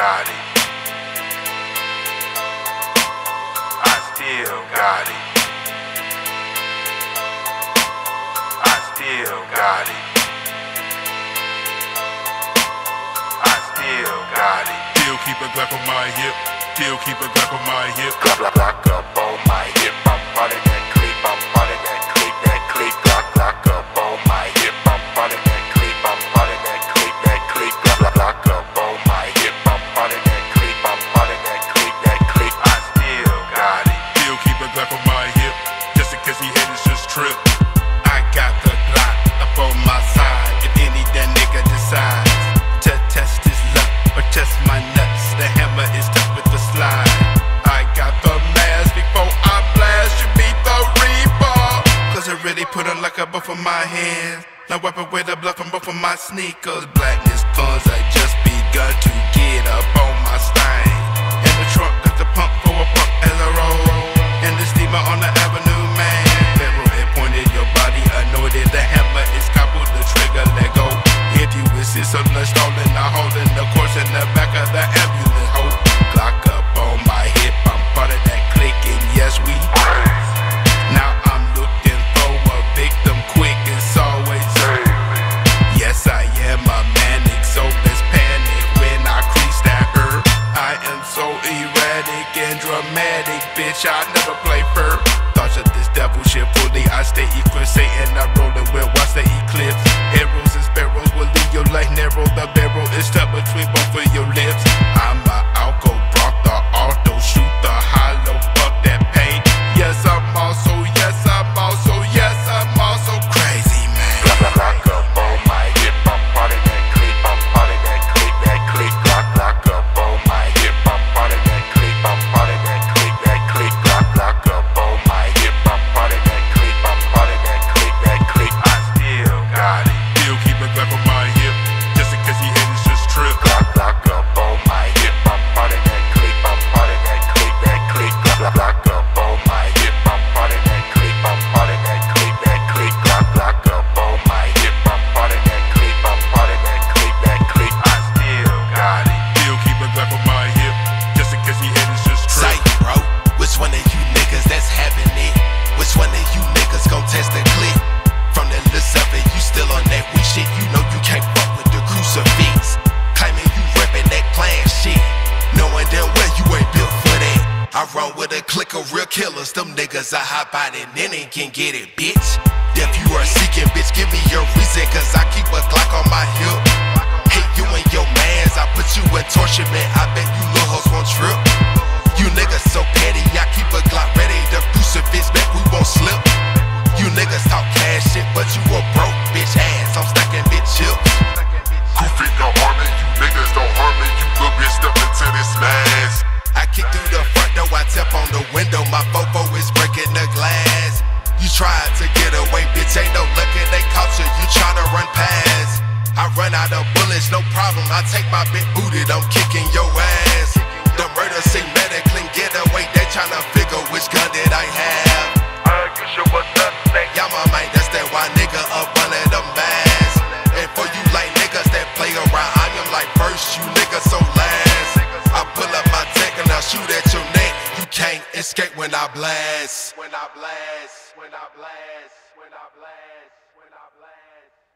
got it. I still got it. I still got it. I still got it. Still keep a clap on my hip. Still keep a clap on my hip. trip. I got the Glock up on my side. If any that nigga decides to test his luck or test my nuts, the hammer is tough with the slide. I got the mask before I blast. You beat the rebar. Cause I really put a lock up both of my hands. Now wipe away the blood from both of my sneakers. Blackness guns, I just begun to get. bitch, I never play fair. Thoughts of this devil shit. click of real killers, them niggas I hop out and then they can get it, bitch. If you are seeking, bitch, give me your reason, cause I keep a Glock on my hip. Hit you and your mans, I put you in torture, man. I bet you little hoes won't trip. get away, bitch, ain't no looking, they culture. you, you tryna run past. I run out of bullets, no problem, I take my big booty, I'm kicking your when I blast. When I blast. When I blast. When I blast. When I blast.